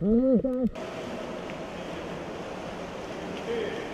Thank ừ. you.